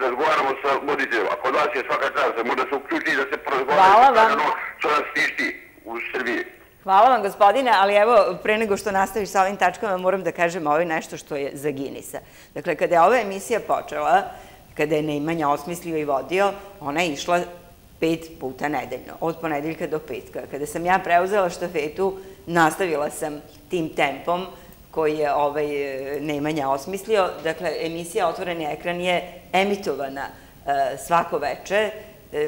razgovaramo sa voditeljom, a kod vas je svaka čast, možda se uključi da se porazgovaramo. Hvala vam. Što nas tišti u Srbiji. Hvala vam, gospodine, ali evo, pre nego što nastaviš sa ovim tačkama, moram da kažem ovo je nešto što je za Ginisa. Dakle, kada je ova emisija počela, kada je Neimanja osmislio i vodio, ona je išla pet puta nedeljno, od ponedeljka do petka. Kada sam ja preuzela štafetu, nastavila sam tim tempom koji je ovaj e, Neimanja osmislio. Dakle, emisija Otvoreni ekran je emitovana e, svako veče,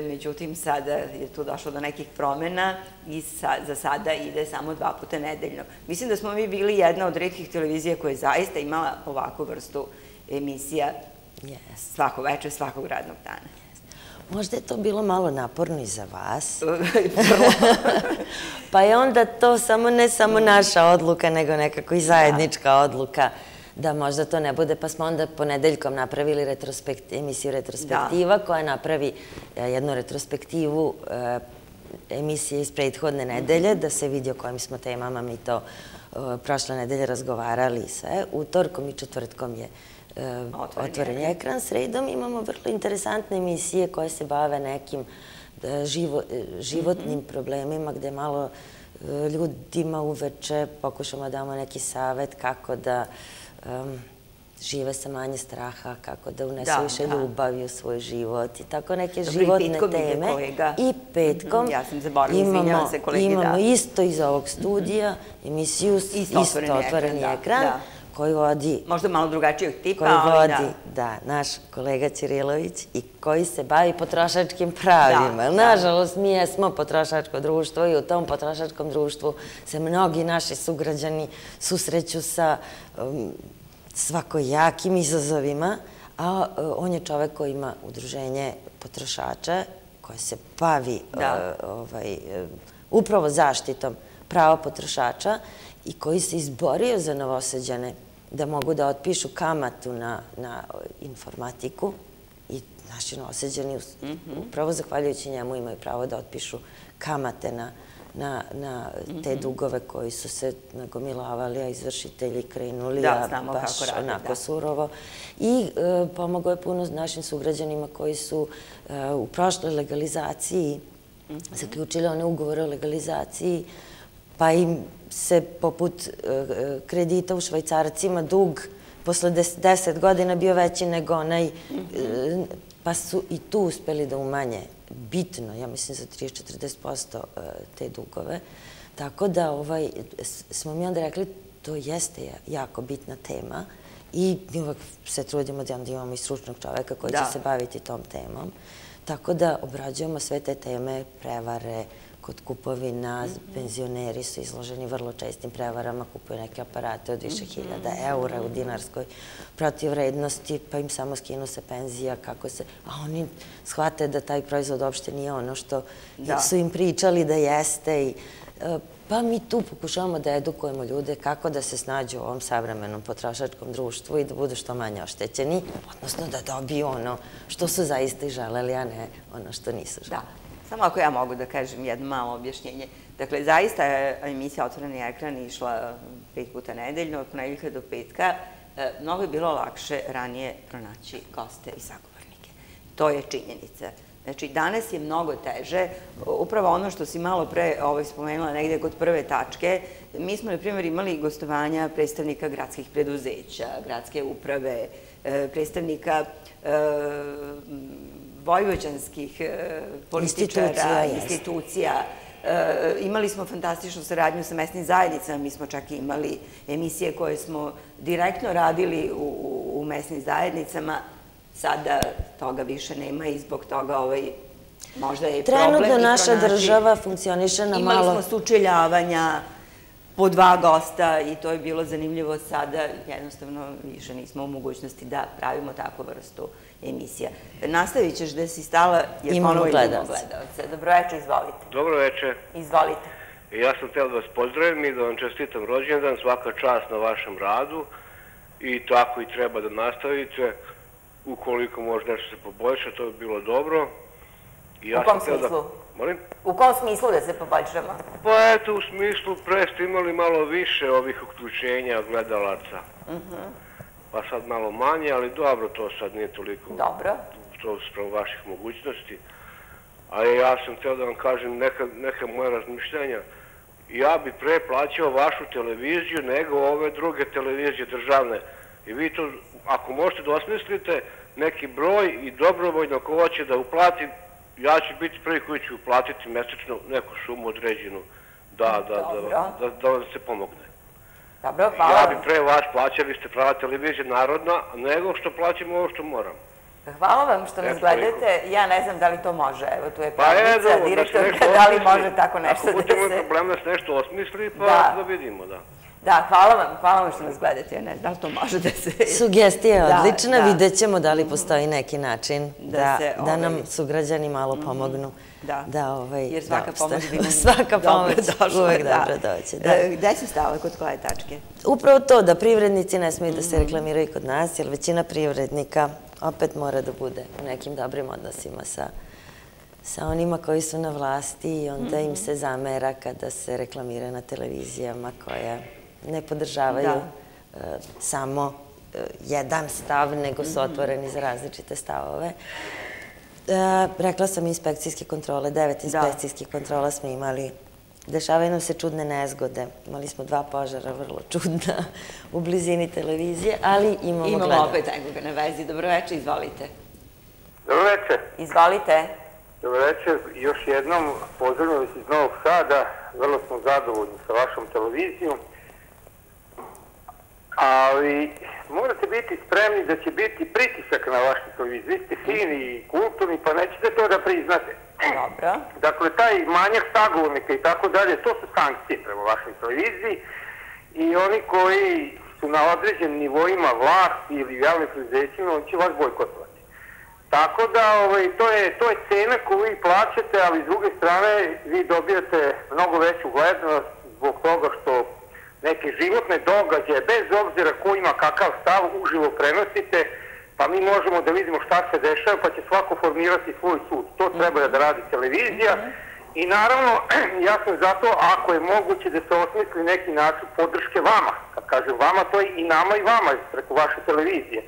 međutim, sada je tu došlo do nekih promjena i za sada ide samo dva puta nedeljno. Mislim da smo mi bili jedna od redkih televizija koja je zaista imala ovakvu vrstu emisija svako večer, svakog radnog dana. Možda je to bilo malo naporno i za vas. Pa je onda to samo ne samo naša odluka, nego nekako i zajednička odluka da možda to ne bude, pa smo onda ponedeljkom napravili emisiju retrospektiva koja napravi e, jednu retrospektivu e, emisije iz prethodne nedelje, da se vidi o kojim smo temama mi to e, prošle nedelje razgovarali sve. Utorkom i četvrtkom je otvoren ekran. Sredom imamo vrlo interesantne emisije koje se bave nekim životnim mhm. problemima gde malo ljudima uveče pokušamo da damo neki savjet kako da žive sa manje straha, kako da unesu više ljubavi u svoj život i tako neke životne teme. I petkom mhm, ja sam zaboravila, izvinjala se kolegi. Imamo isto iz ovog studija emisiju Isto otvoreni ekran koji vodi... Možda malo drugačijeg tipa, koji vodi, da, naš kolega Cirilović i koji se bavi potrošačkim pravima. Nažalost, mi jesmo potrošačko društvo i u tom potrošačkom društvu se mnogi naši sugrađani susreću sa um, svakojakim izazovima, a uh, on je čovek koji ima udruženje potrošača koje se bavi uh, ovaj, uh, upravo zaštitom prava potrošača i koji se izborio za novoseđane da mogu da otpišu kamatu na informatiku i naši novoseđani mhm. upravo zahvaljujući njemu imaju pravo da otpišu kamate na te mhm. dugove koji su se nagomilavali, a izvršitelji krenuli baš onako surovo. I e, pomogo je puno našim sugrađanima koji su e, u prošloj legalizaciji mhm. zaključili one ugovore o legalizaciji pa im se poput e, kredita u švajcarcima dug posle deset godina bio veći nego onaj, e, pa su i tu uspeli da umanje bitno, ja mislim za 30-40% e, te dugove. Tako da ovaj, smo mi onda rekli, to jeste jako bitna tema i mi uvek se trudimo da imamo i stručnog čoveka koji će se baviti tom temom. Tako da obrađujemo sve te teme, prevare, kod kupovina, penzioneri su izloženi vrlo čestim prevarama, kupuju neke aparate od više hiljada eura u dinarskoj protivrednosti, pa im samo skinu se penzija, kako se... A oni shvate da taj proizvod uopšte nije ono što su im pričali da jeste. E, pa mi tu pokušavamo da edukujemo ljude kako da se snađu u ovom savremenom potrošačkom društvu i da budu što manje oštećeni, odnosno da dobiju ono što su zaista i želeli, a ne ono što nisu želeli. Samo ako ja mogu da kažem jedno malo objašnjenje. Dakle, zaista je emisija Otvoreni ekran išla um, pet puta nedeljno, od ponedjeljka do petka. E, mnogo je bilo lakše ranije pronaći goste i sagovornike. To je činjenica. Znači, danas je mnogo teže. Upravo ono što si malo pre ovaj, spomenula negde kod prve tačke, mi smo, na primjer, imali gostovanja predstavnika gradskih preduzeća, gradske uprave, e, predstavnika e, vojvođanskih e, političara, institucija. E, imali smo fantastičnu saradnju sa mesnim zajednicama, mi smo čak imali emisije koje smo direktno radili u mesnim zajednicama. Sada toga više nema i zbog toga ovaj možda je problem. Trenutno naša država funkcioniše na malo... Imali smo sučeljavanja po dva gosta i to je bilo zanimljivo sada. Jednostavno više nismo u mogućnosti da pravimo takvu vrstu emisija. Nastavit ćeš da si stala jer ponovo idemo gledalce. Dobro večer, izvolite. Dobro večer. Izvolite. Ja sam htjela da vas pozdravim i da vam čestitam rođendan, svaka čast na vašem radu i tako i treba da nastavite. Ukoliko može nešto se poboljša, to bi bilo dobro. U kom smislu? Molim? U kom smislu da se poboljšamo? Pa eto, u smislu pre ste imali malo više ovih uključenja gledalaca. Mhm pa sad malo manje, ali dobro, to sad nije toliko... Dobro. To spravo vaših mogućnosti. A ja sam htio da vam kažem neka, neka moja razmišljenja. Ja bi pre plaćao vašu televiziju nego ove druge televizije državne. I vi to, ako možete da osmislite neki broj i dobrovoljno ko hoće da uplati, ja ću biti prvi koji ću uplatiti mesečno neku sumu određenu da, da, da, da, da vam se pomogne. Dobro, hvala. Ja bi pre vas plaćali ste prava televizija narodna, nego što plaćamo ovo što moram. Hvala vam što nas gledate. Ja ne znam da li to može. Evo, tu je pa pravnica, direktorka, da li može tako nešto da se... Ako budemo problem da se nešto osmisli, pa da vidimo, da. Da, hvala vam, hvala vam što nas gledate. Ja ne znam da li to može da se... Sugestija je odlična, vidjet ćemo da li postoji neki način da nam ovaj, sugrađani malo mhm. pomognu. Da, ovaj, jer svaka pomoć bi nam svaka pomoć uvek dobro doće. E, gde se stala kod koje tačke? Upravo to, da privrednici ne smiju da se mhm. reklamiraju kod nas, jer većina privrednika opet mora da bude u nekim dobrim odnosima sa sa onima koji su na vlasti i onda im mhm. se zamera kada se reklamira na televizijama koje ne podržavaju e, samo e, jedan stav, nego su mhm. otvoreni za različite stavove. E, rekla sam inspekcijske kontrole, devet inspekcijskih kontrola smo imali. Dešavaju nam se čudne nezgode. Imali smo dva požara, vrlo čudna, u blizini televizije, ali imamo gledanje. Imamo opet nekoga na vezi. Dobroveče, izvolite. Dobroveče. Izvolite. Dobroveče, još jednom pozdravljam vas iz Novog Sada. Vrlo smo zadovoljni sa vašom televizijom. Ali morate biti spremni da će biti pritisak na vašu televiziju. Vi ste fini i kulturni, pa nećete to da priznate. Dobro. Dakle, taj manjak sagovornika i tako dalje, to su sankcije prema vašoj televiziji i oni koji su na određenim nivoima vlasti ili javnih prezećima, on će vas bojkotovati. Tako da ovaj, to, je, to je cena koju vi plaćate, ali s druge strane vi dobijate mnogo veću glednost zbog toga što neke životne događaje, bez obzira ko ima kakav stav, uživo prenosite, pa mi možemo da vidimo šta se dešava, pa će svako formirati svoj sud. To treba da radi televizija. I naravno, ja sam zato, ako je moguće da se osmisli neki način podrške vama, kad kažem vama, to je i nama i vama preko vaše televizije.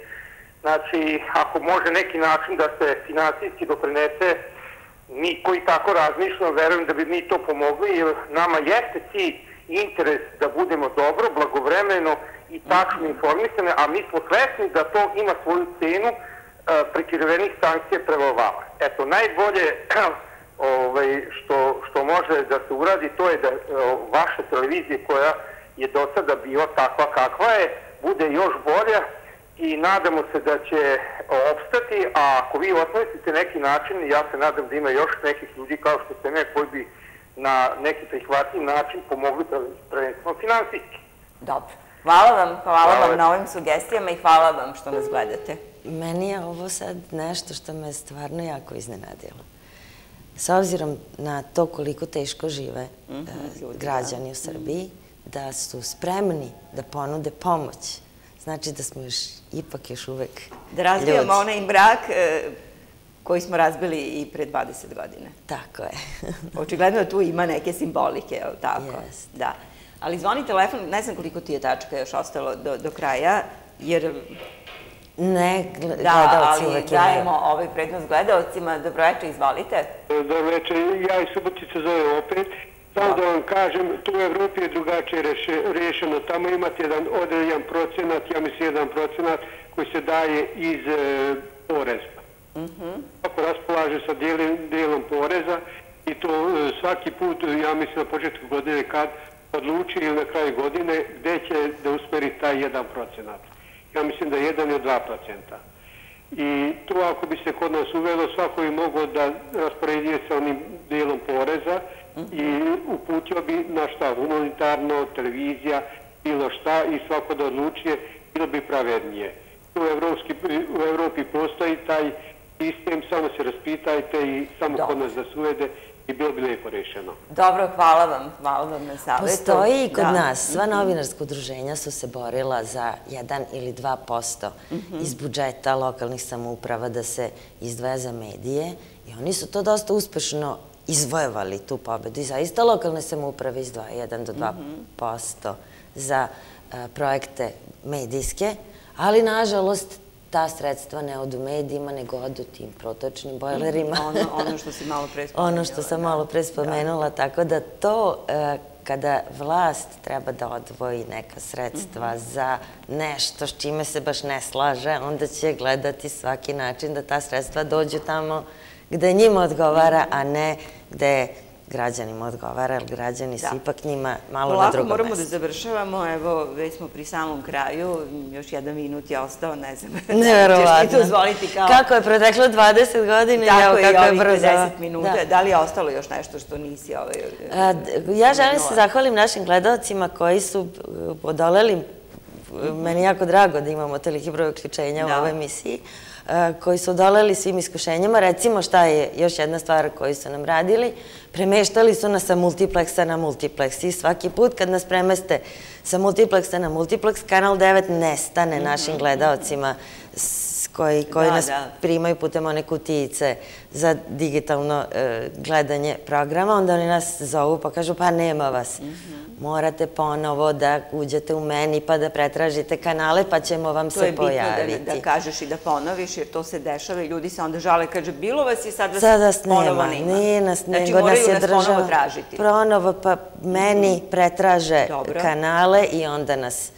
Znači, ako može neki način da se financijski doprinese, mi koji tako razmišljamo, verujem da bi mi to pomogli, jer nama jeste cilj interes da budemo dobro, blagovremeno i tačno informisane, a mi smo svesni da to ima svoju cenu uh, prekrivenih sankcija prema vama. Eto, najbolje ovaj, što, što može da se uradi, to je da uh, vaša televizija koja je do sada bila takva kakva je, bude još bolja i nadamo se da će opstati, a ako vi osmislite neki način, ja se nadam da ima još nekih ljudi kao što ste ne, koji bi na neki prihvatljiv način pomogli da prvenstveno finansijski. Dobro. Hvala vam, hvala, vam na ovim sugestijama i hvala vam što nas gledate. Meni je ovo sad nešto što me stvarno jako iznenadilo. S obzirom na to koliko teško žive mhm, eh, građani u Srbiji, da su spremni da ponude pomoć. Znači da smo još, ipak još uvek ljudi. Da razvijamo onaj mrak eh, koji smo razbili i pre 20 godina. Tako je. Očigledno tu ima neke simbolike, je li tako? Jest. Da. Ali zvoni telefon, ne znam koliko ti je tačka još ostalo do, do kraja, jer... Ne, gledalci da, ali uvek dajemo ovaj prednost gledalcima. Dobroveče, izvolite. Dobroveče, ja i Subotica zove opet. Samo da vam kažem, tu u Evropi je drugačije rešeno. Tamo imate jedan određen procenat, ja mislim jedan procenat, koji se daje iz e, poreza. Kako raspolaže sa dijelom poreza i to e, svaki put, ja mislim na početku godine kad odluči ili na kraju godine gde će da usmeri taj 1%. Ja mislim da je 1 ili 2%. I to ako bi se kod nas uvelo, svako bi mogao da rasporedije sa onim dijelom poreza i uputio bi na šta, humanitarno, televizija, bilo šta i svako da odlučuje, bilo bi pravednije. U, u Evropi postoji taj sistem, samo se raspitajte i samo kod nas da se uvede i bilo bi lijepo rešeno. Dobro, hvala vam, hvala vam na savjetu. Postoji i kod nas, sva novinarska udruženja su se borila za 1 ili 2% mhm. iz budžeta lokalnih samouprava da se izdvaja za medije i oni su to dosta uspešno izvojevali tu pobedu i zaista lokalne samouprave izdvaja 1 do 2% za e, projekte medijske, ali nažalost ta sredstva ne odu medijima, nego odu tim protočnim bojlerima. Ono što si malo pre spomenula. Ono što sam malo pre spomenula, tako da to e, kada vlast treba da odvoji neka sredstva mhm. za nešto s čime se baš ne slaže, onda će gledati svaki način da ta sredstva dođu tamo gde njima odgovara, a ne gde građanima odgovara, jer građani su ipak njima malo na drugom mjestu. moramo da završavamo, evo, već smo pri samom kraju, još jedan minut je ostao, ne znam. Neverovatno. Češ ti dozvoliti kao... Kako je proteklo 20 godina i evo kako je brzo. Tako je 50 minuta. Da li je ostalo još nešto što nisi ovaj... Ja želim se zahvalim našim gledalcima koji su odoleli meni jako drago da imamo toliki broj uključenja u ovoj emisiji, koji su odoleli svim iskušenjama. Recimo šta je još jedna stvar koju su nam radili, premeštali su nas sa multipleksa na multipleks i svaki put kad nas premeste sa multipleksa na multipleks, Kanal 9 nestane mhm. našim gledalcima koji nas primaju putem one kutijice za digitalno e, gledanje programa, onda oni nas zovu pa kažu pa nema vas. Mhm morate ponovo da uđete u meni pa da pretražite kanale pa ćemo vam se pojaviti. To je bitno da kažeš i da ponoviš jer to se dešava i ljudi se onda žale kaže bilo vas i sad vas ponovo nema. Nije nas, znači, nego nas je država. Znači moraju nas ponovo tražiti. Pronovo pa meni mhm. pretraže kanale i onda nas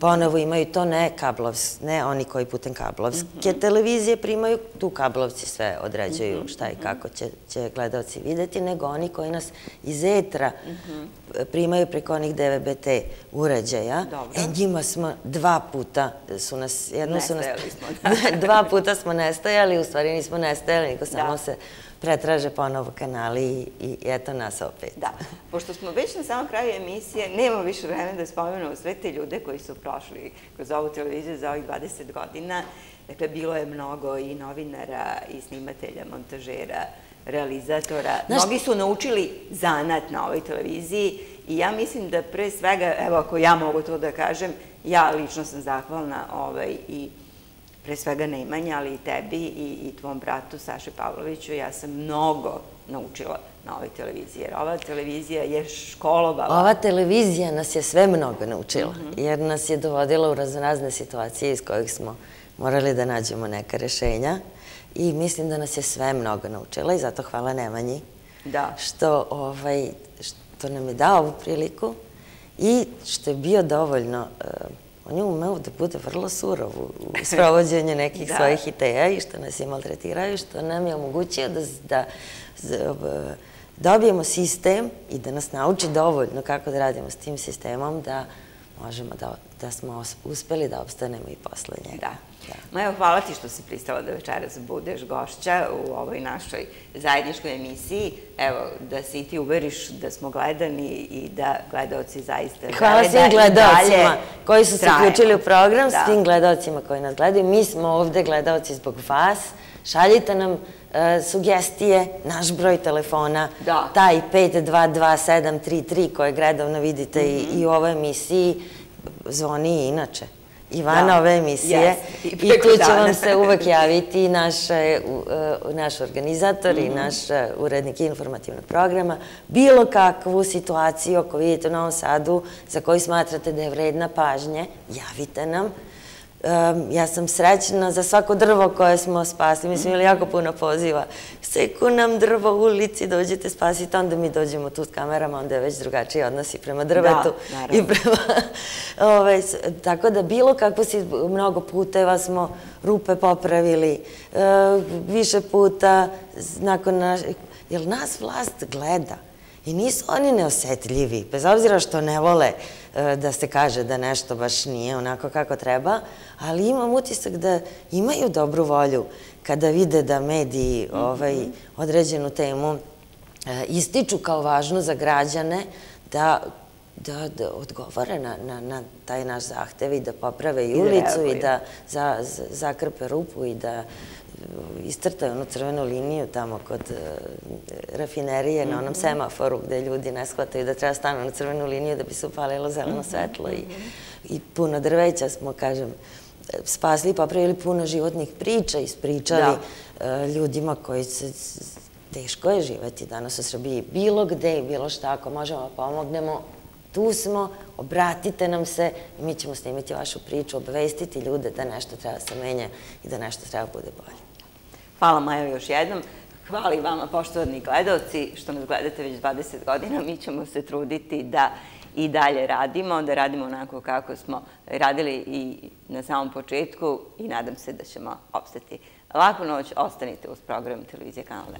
ponovo imaju to ne kablovs, ne oni koji putem kablovske mhm. televizije primaju, tu kablovci sve određuju mhm. šta i kako će gledalci videti, nego oni koji nas iz etra mhm. primaju preko onih DVB-T uređaja. E, njima smo dva puta su nas... Nestajali smo. Dva puta smo nestajali, u stvari nismo nestajali, nego samo se pretraže ponovo kanali i eto nas opet. Da, pošto smo već na samom kraju emisije, nemamo više vremena da spomenemo sve te ljude koji su prošli kroz ovu televiziju za ovih 20 godina. Dakle, bilo je mnogo i novinara, i snimatelja, montažera, realizatora. Mnogi su naučili zanat na ovoj televiziji i ja mislim da pre svega, evo ako ja mogu to da kažem, ja lično sam zahvalna ovaj, i pre svega Nemanja, ali i tebi i tvom bratu Saše Pavloviću, ja sam mnogo naučila na ovoj televiziji, jer ova televizija je školovala. Ova televizija nas je sve mnogo naučila, mhm. jer nas je dovodila u razne situacije iz kojih smo morali da nađemo neka rešenja i mislim da nas je sve mnogo naučila i zato hvala Nemanji što ovaj, nam je dao ovu priliku i što je bio dovoljno on je umeo da bude vrlo surov u sprovođenju nekih svojih ideja i što nas je maltretirao i što nam je omogućio da dobijemo sistem i da nas nauči dovoljno kako da radimo s tim sistemom da možemo da smo uspeli da obstanemo i posle njega. Majo, hvala ti što si pristala da večeras budeš gošća u ovoj našoj zajedničkoj emisiji. Evo, da se i ti uveriš da smo gledani i da gledalci zaista... Hvala svim gledalcima koji su se uključili u program, svim gledalcima koji nas gledaju. Mi smo ovde gledalci zbog vas. Šaljite nam e, sugestije, naš broj telefona, taj 522-733 koje gledavno vidite i u ovoj emisiji, zvoni i inače. Ivana ove emisije i tu će vam se uvek javiti naš organizator i mhm. naš urednik informativnog programa. Bilo kakvu situaciju ako vidite u Novom Sadu za koju smatrate da je vredna pažnje, javite nam ja sam srećna za svako drvo koje smo spasili. Mi smo imali jako puno poziva. Seku nam drvo u ulici, dođete spasiti, onda mi dođemo tu s kamerama, onda je već drugačiji odnos i prema drvetu. Ovaj, tako da bilo kako si mnogo puteva smo rupe popravili, e, više puta nakon naš... Jer nas vlast gleda i nisu oni neosetljivi, bez obzira što ne vole da se kaže da nešto baš nije onako kako treba, ali imam utisak da imaju dobru volju kada vide da mediji ovaj, određenu temu e, ističu kao važno za građane da odgovore na taj naš zahtev i da poprave i ulicu i da zakrpe rupu i da istrtaju onu crvenu liniju tamo kod e, rafinerije na onom mhm. semaforu gde ljudi ne shvataju da treba stanu na crvenu liniju da bi se upalilo zeleno mhm. svetlo i puno drveća smo, kažem, spasli, popravili puno životnih priča, ispričali e, ljudima koji se teško je živeti danas u Srbiji. Bilo gde i bilo šta, ako možemo pomognemo, tu smo, obratite nam se i mi ćemo snimiti vašu priču, obvestiti ljude da nešto treba se menja i da nešto treba bude bolje. Hvala Majo još jednom. Hvala i vama, poštovani gledalci, što nas gledate već 20 godina. Mi ćemo se truditi da i dalje radimo, da radimo onako kako smo radili i na samom početku i nadam se da ćemo obstati. Laku noć, ostanite uz program Televizije Kanal 9.